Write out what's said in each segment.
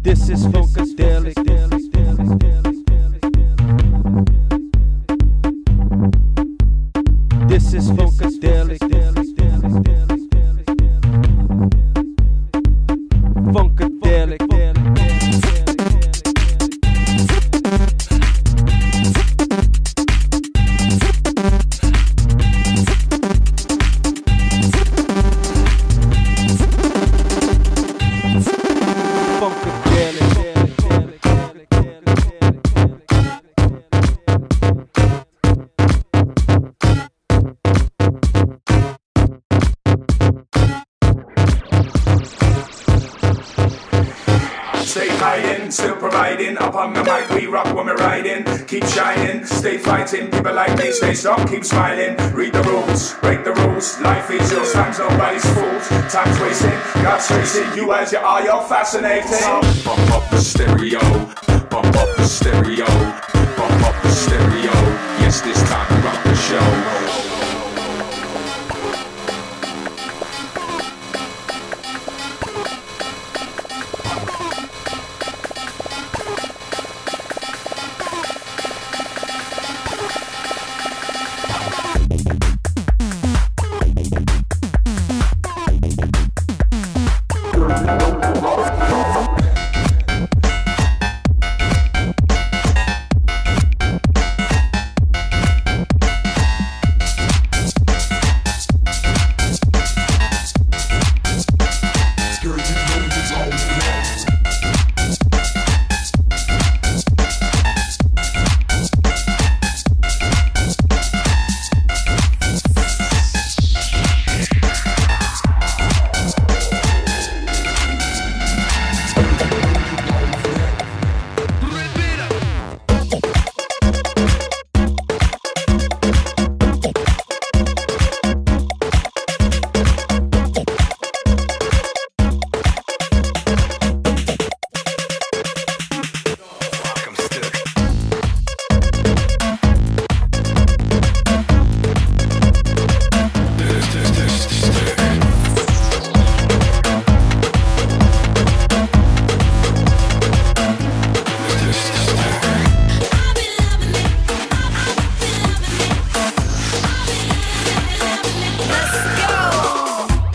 This is Funkadelic. This is Funkadelic. Stay hiding, still providing. Up on the mic, we rock when we're riding. Keep shining, stay fighting. People like me, stay strong, keep smiling. Read the rules, break the rules. Life is yours, time's nobody's fault. Time's wasting, God's chasing you as you are, you're fascinating. Bump up the stereo, bump up the stereo,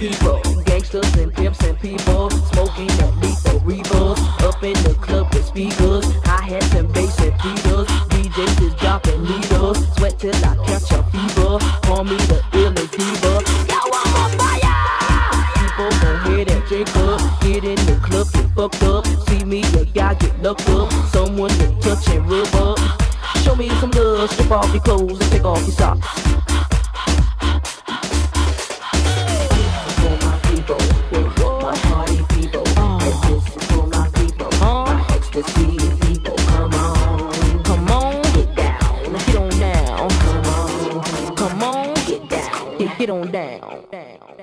people, gangsters and pimps and people smoking that lethal reavers up in the club with speakers, hi hats and bass and beaters. DJs is dropping needles, sweat till I catch a fever. Call me the illest diva. Yo, I'm on fire! People gon' hear that up, get in the club, get fucked up. See me, a guy get locked up, someone to touch and rub up. Show me some love, strip off your clothes and take off your socks. get on down. down.